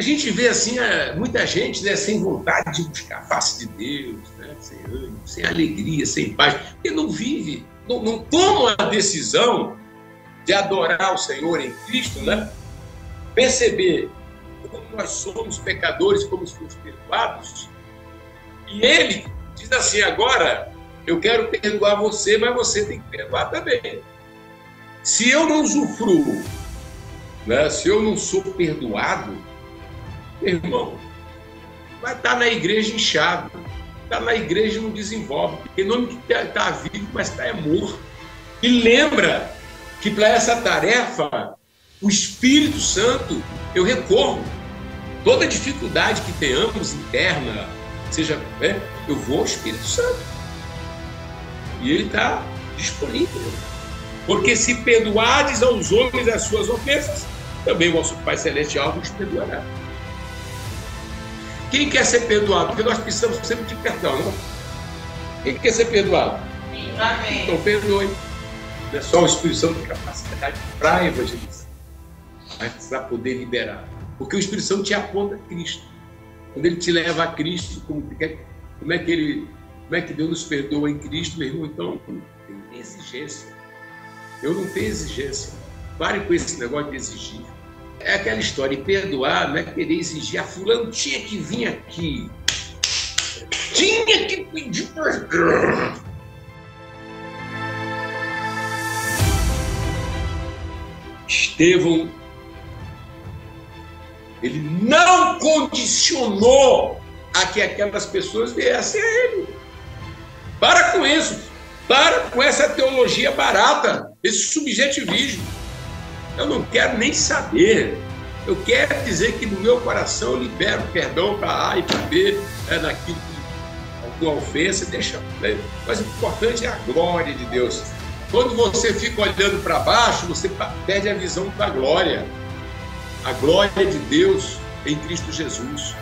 a gente vê assim é, muita gente né, sem vontade de buscar a face de Deus, né, sem ânimo, sem alegria, sem paz, porque não vive, não, não toma a decisão de adorar o Senhor em Cristo, né? perceber como nós somos pecadores, como somos perdoados. E ele diz assim: agora eu quero perdoar você, mas você tem que perdoar também. Se eu não usufruo, né, se eu não sou perdoado, irmão, vai estar na igreja inchado, está na igreja e não desenvolve, porque nome que está tá vivo, mas está é morto. E lembra que para essa tarefa, o Espírito Santo, eu recorro. Toda dificuldade que tenhamos interna, seja, né, eu vou ao Espírito Santo. E ele está disponível. Porque se perdoardes aos homens as suas ofensas, também o vosso Pai Celestial vos perdoará. Quem quer ser perdoado? Porque nós precisamos sempre de perdão, não? Quem quer ser perdoado? Amém. Então perdoe. Não é só o Espírito Santo tem capacidade para evangelizar, mas para poder liberar. Porque o Espírito Santo te aponta a Cristo. Quando ele te leva a Cristo, como, como é que ele, como é que Deus nos perdoa em Cristo, meu irmão? Então, tem exigência. Eu não tenho exigência. Pare com esse negócio de exigir. É aquela história, e perdoar não é querer exigir, a fulano tinha que vir aqui. Tinha que pedir perdão. Estevão, ele não condicionou a que aquelas pessoas viessem a ele. Para com isso. Para com essa teologia barata, esse subjetivismo. Eu não quero nem saber. Eu quero dizer que no meu coração eu libero perdão para A e para B, é, naquilo que alguma ofensa, deixa. Né? Mas o importante é a glória de Deus. Quando você fica olhando para baixo, você perde a visão da glória. A glória de Deus em Cristo Jesus.